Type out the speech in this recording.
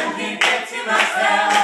Sunday back to myself.